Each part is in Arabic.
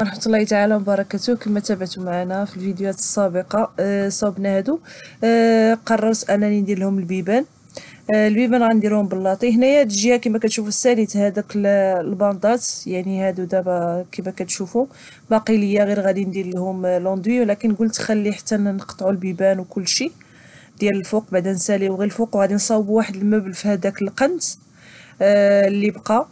ورحمة الله تعالى وبركاته. كما تابعتوا معنا في الفيديوهات السابقة آه، صوبنا هادو آه، قررت أنني ندير لهم البيبان. آه، البيبان غنديرهم باللاطي. هنايا هاد الجهة كما كتشوفوا ساليت هذاك ال bandات يعني هادو دابا كما كتشوفوا. باقي ليا غير غادي ندير لهم l'enduit ولكن قلت خلي حتى نقطعوا البيبان وكل شيء ديال الفوق. بعدا نساليو غير الفوق وغادي نصاوبوا واحد meuble في هذاك القنت اللي بقى.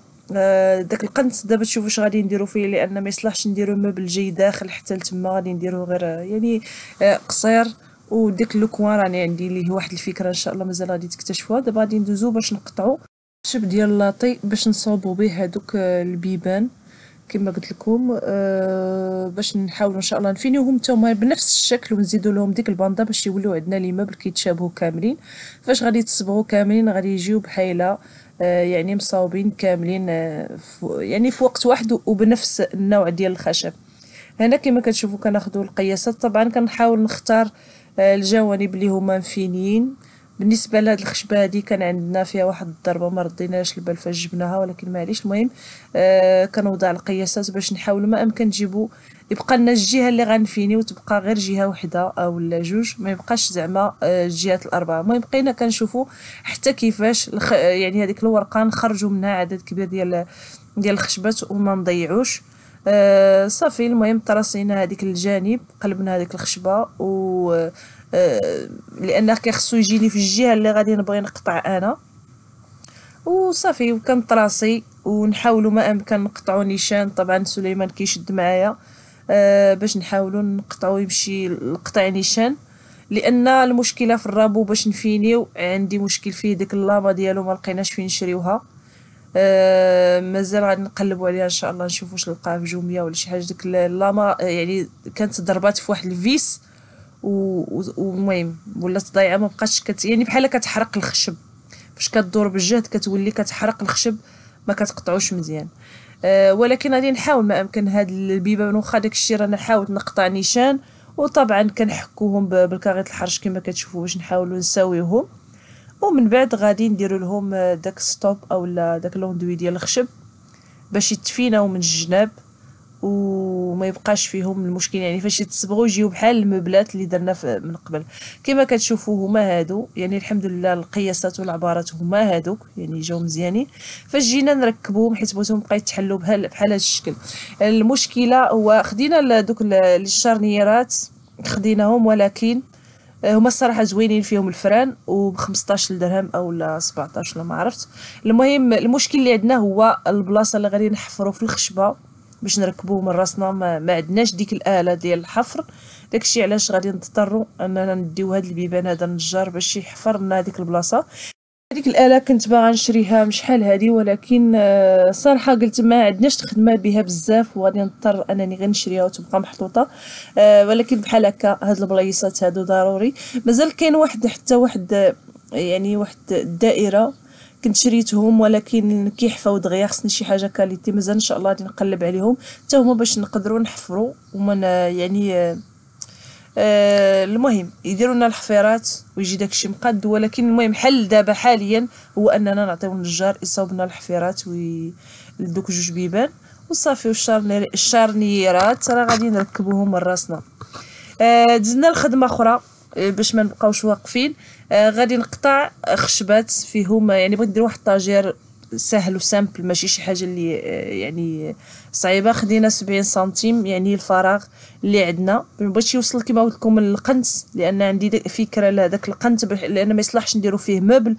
داك القنت دابا تشوفوا واش غادي نديرو فيه لأن ما يصلحش نديرو مبل جاي داخل حتى لتما غادي نديرو غير يعني آه، قصير. وديك لوكوان راني عندي ليه واحد الفكرة إن شاء الله مازال غادي تكتشفوها. دابا غادي ندوزو باش نقطعو شب ديال لاطي باش نصاوبو به هادوك البيبان. كما قلت لكم أه باش نحاولوا إن شاء الله نفينيوهم نتوما بنفس الشكل ونزيدوا لهم ديك الباندا باش يولوا عندنا لي مبل كيتشابهوا كاملين. فاش غادي تصبغوا كاملين غادي يجيو بحاله آه، يعني مصاوبين كاملين آه، يعني في وقت واحد وبنفس النوع ديال الخشب. هنا كما كتشوفوا كناخذوا القياسات. طبعا كنحاول نختار آه، الجوانب اللي هما مفينين بالنسبة لهاد الخشبة هادي كان عندنا فيها واحد الضربة ما رديناش البال فاش جبناها ولكن معليش المهم آه كنوضع القياسات باش نحاولوا ما أمكن نجيبوا يبقى لنا الجهة اللي غنفيني وتبقى غير جهة وحدة أو لا جوج. ما يبقاش زعما آه الجهات الأربعة. المهم بقينا كنشوفوا حتى كيفاش. يعني هذيك الورقة نخرجوا منها عدد كبير ديال ديال الخشبات وما نضيعوش. آه صافي. المهم طرسينا هذيك الجانب قلبنا هذيك الخشبة و آه لأن كيخصو يجيني في الجهة اللي غادي نبغي نقطع أنا. وصافي وكنطراسي ونحاولوا ما أمكن نقطعوا نيشان. طبعا سليمان كيشد معايا. باش نحاولوا نقطعوا يمشي القطع نيشان. لأن المشكلة في ال rabot باش نفينيو عندي مشكل فيه ديك ال lame ديالو ما لقيناش فين نشريوها. آه مازال غادي نقلبوا عليها إن شاء الله نشوف واش نلقاها في جوميا ولا شي حاجة. ديك ال lame يعني كانت ضربات في واحد ال vis والمهم ولات ضايعة ما بقاش كت يعني بحال كتحرق الخشب. فاش كدور بالجهد كتولي كتحرق الخشب ما كتقطعوش مزيان. ولكن غادي نحاول ما أمكن هاد البيبان. واخا داكشي رانا حاولت نقطع نيشان. وطبعا كنحكوهم بالكاغيط الحرش كما كتشوفوا باش نحاولوا نساويوهم ومن بعد غادي نديروا لهم داك ستوب اولا داك l'enduit ديال الخشب باش يتفيناو من الجناب. يبقاش فيهم المشكل. يعني فاش يتصبغوا يجيو بحال المبلات اللي درنا من قبل. كما كتشوفوا هما هادو يعني الحمد لله القياسات والعبارات هما هادوك يعني جاو مزيانين. فاش جينا نركبوهم حيت بغيتهم بقى يتحلوا بحال بحال هذا الشكل. المشكلة هو خدينا دوك الشارنييرات خديناهم ولكن هما الصراحة زوينين فيهم الفران وب 15 درهم لا 17 ولا ما عرفت المهم المشكل اللي عندنا هو البلاصة اللي غادي نحفروا في الخشبة. باش نركبوه من راسنا ما, ما عندناش ديك الآلة ديال الحفر. داكشي علاش غادي نضطروا أننا نديو هاد البيبان هذا النجار باش يحفر لنا هذيك البلاصة. هذيك الآلة كنت باغا نشريها شحال هادي ولكن آه، صراحة قلت ما عندناش خدمه بها بزاف وغادي نضطر أنني غير نشريها وتبقى محطوطة. آه، ولكن بحال هكا هاد البلايصات هادو ضروري. مازال كاين واحد حتى واحد يعني واحد الدائره كنت شريتهم ولكن كيحفاو دغيا خصني شي حاجة كاليتي مازال إن شاء الله غادي نقلب عليهم. حتى هما باش نقدروا نحفروا وما يعني آه المهم يديروا لنا الحفيرات ويجي داكشي مقاد ولكن المهم الحل دابا حاليا هو أننا نعطيو النجار يصاوب لنا الحفيرات ويدوك جوج بيبان. وصافي والشارنييرات راه غادي نركبوهم من راسنا. آه دزنا الخدمه أخرى. باش ما نبقاوش واقفين. آه غادي نقطع خشبات فيهم يعني بغيت ندير واحد الطاجير سهل وسامبل ماشي شي حاجة اللي آه، يعني صعيبة. خدينا 70 سنتيم يعني الفراغ اللي عندنا. بغيتش يوصل كما قلت لكم القنت لأن عندي فكرة لهداك القنت لأن ما يصلحش نديرو فيه مبل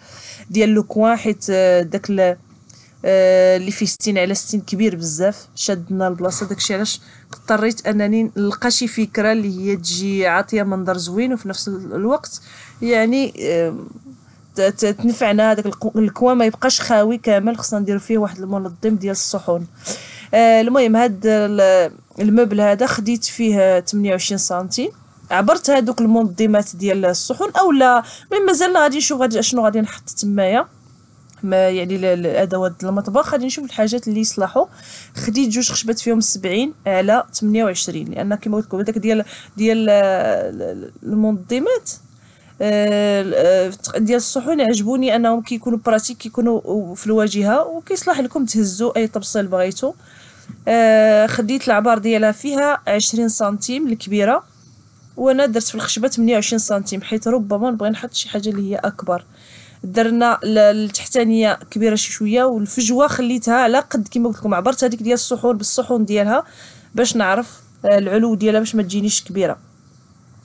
ديال لو كوان حيت آه، داك آه، اللي فيه 60 على 60 كبير بزاف شدنا البلاصة. داكشي علاش اضطريت أنني نلقى شي فكرة اللي هي تجي عاطية منظر زوين وفي نفس الوقت يعني تنفعنا هذاك الكوا ما يبقاش خاوي كامل. خصنا نديرو فيه واحد المنظم ديال الصحون. آه المهم هاد المبل هذا خديت فيه 28 سنتيم. عبرت هادوك المنظمات ديال الصحون اولا مي مازال غادي نشوف غادي شنو غادي نحط تمايا. ما يعني الادوات المطبخ غادي نشوف الحاجات اللي يصلحوا. خديت جوج خشبات فيهم 70 على 28 لأن كما قلت لكم هذاك ديال ديال المنظمات آه، ديال الصحون عجبوني أنهم كيكونوا براتيك كيكونوا في الواجهة وكيصلح لكم تهزوا أي طبسيل بغيتو. آه خديت العبار ديالها فيها عشرين سنتيم الكبيرة وأنا درت في الخشبة 28 سنتيم حيت ربما نبغي نحط شي حاجة اللي هي أكبر. درنا التحتانيه كبيرة شي شوية والفجوة خليتها على قد كما قلت لكم عبرت هذيك ديال الصحون بالصحون ديالها باش نعرف آه، العلو ديالها باش ما تجينيش كبيرة.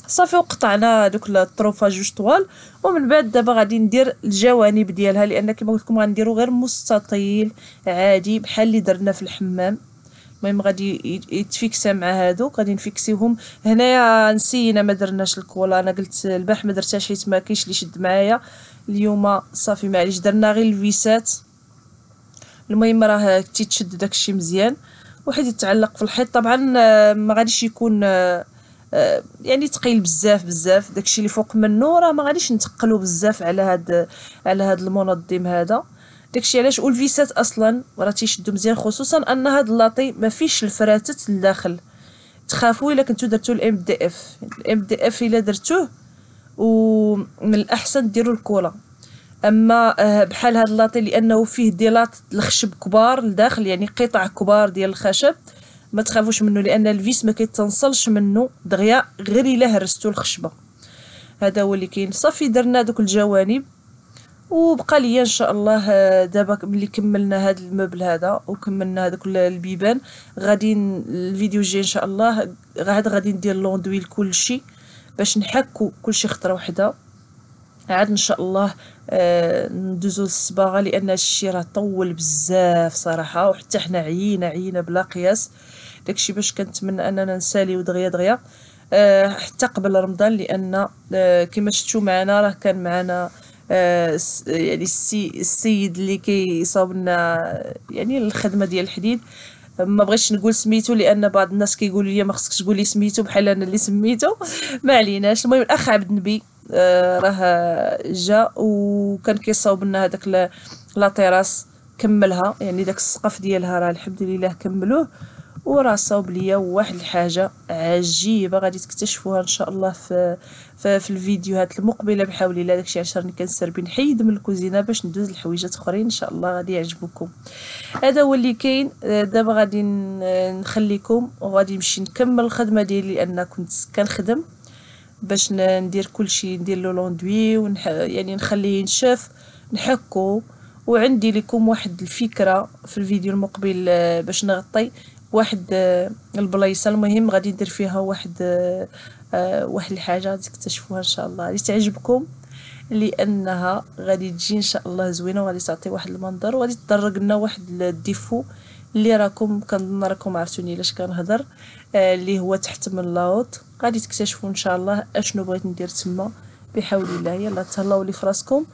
صافي وقطعنا دوك الطروفة جوج طوال ومن بعد دابا غادي ندير الجوانب ديالها لأن كما قلت لكم غنديرو غير مستطيل عادي بحال اللي درنا في الحمام. المهم غادي يتفيكسا مع هادوك غادي نفيكسيوهم هنايا نسينا ما درناش الكولا أنا قلت البارح ما درتهاش حيت ما كاينش اللي شد معايا. اليوم صافي معليش درنا غير الفيسات المهم راه تيتشد داكشي مزيان. واحد يتعلق في الحيط طبعا آه، ما غاديش يكون آه، آه، يعني ثقيل بزاف بزاف. داكشي اللي فوق منه راه ما غاديش نتقلو بزاف على هاد على هاد المنظم هذا. داكشي علاش؟ والفيسات أصلا راه تيشدو مزيان خصوصا أن هاد ال latté ما فيش الفراتت لداخل تخافوا إلا كنتو درتو ال MDF ال MDF إلا درتوه ومن الأحسن ديروا الكولا أما آه، بحال هاد ال latté لأنه فيه ديلات الخشب كبار لداخل يعني قطع كبار ديال الخشب. ما تخافوش منه لأن ال vis ما كيتنصلش منه دغيا غير إلا هرستو الخشبة. هذا هو اللي كاين. صافي درنا دوك الجوانب. وبقى ليا إن شاء الله آه، دابا ملي كملنا هذا المبل هذا وكملنا هذوك البيبان غادي الفيديو الجاي إن شاء الله عاد غادي ندير لوندوي لكلشي باش نحكو كلشي خطرة وحدة. عاد إن شاء الله آه ندوزو للصباغة لأن الشيء راه طول بزاف صراحة وحتى حنا عيينا عيينا بلا قياس. داكشي باش كنتمنى أننا نساليو دغيا دغيا. آه حتى قبل رمضان لأن آه كما شفتوا معنا راه كان معنا يعني السي السيد اللي كيصاوب لنا يعني الخدمة ديال الحديد. ما بغيتش نقول سميتو لأن بعض الناس كيقولوا لي ما خصكش تقولي سميتو بحال أنا اللي سميتو. ما عليناش. المهم الأخ عبد النبي آه راه جا وكان كيصاوب لنا هذاك لا تيراس كملها. يعني داك السقف ديالها راه الحمد لله كملوه. وراه صاوب ليا واحد الحاجة عجيبة غادي تكتشفوها إن شاء الله في في, في الفيديوهات المقبلة بحول الله داكشي علاش راني كنسربي نحيد من الكوزينة باش ندوز لحويجات أخرين إن شاء الله غادي يعجبكم هذا هو اللي كاين. دابا غادي نخليكم وغادي نمشي نكمل الخدمة ديالي لأن كنت كنخدم باش ندير كلشي ندير له لوندوي ونح... يعني نخليه ينشف نحكو. وعندي لكم واحد الفكرة في الفيديو المقبل باش نغطي. واحد آه، البلايصة المهم غادي ندير فيها واحد آه، آه، واحد الحاجة غادي تكتشفوها إن شاء الله. غادي تعجبكم لأنها غادي تجي إن شاء الله زوينة وغادي تعطي واحد المنظر وغادي تدرق لنا واحد ال défaut اللي راكم كنظن راكم عرفتوني علاش كنهضر اللي هو تحت من la hotte غادي تكتشفوا إن شاء الله أشنو بغيت ندير تما. بحول الله يلا تهلاو لي فراسكم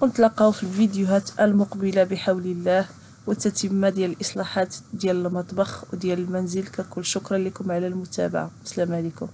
ونتلاقاو في الفيديوهات المقبلة بحول الله. والتتمه ديال الإصلاحات ديال المطبخ وديال المنزل. ككل شكرا لكم على المتابعة. السلام عليكم.